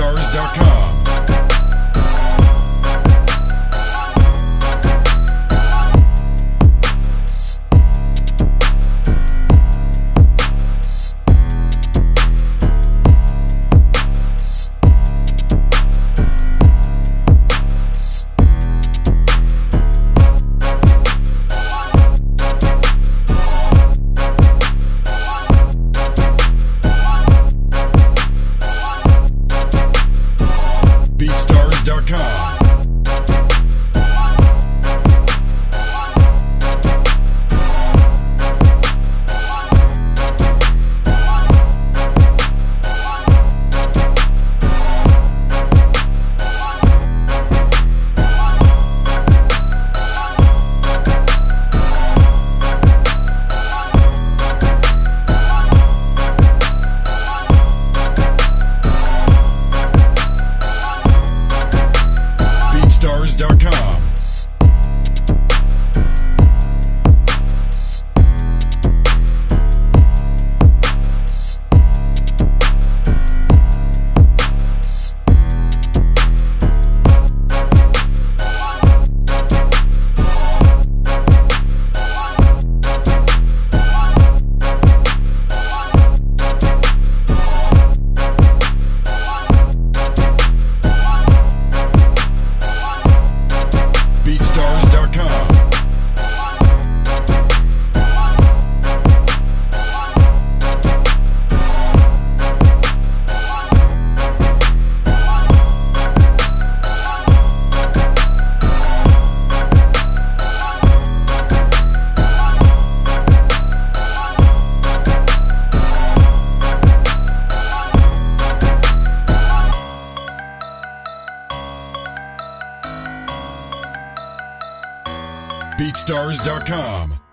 BeatStars.com. BeatStars.com.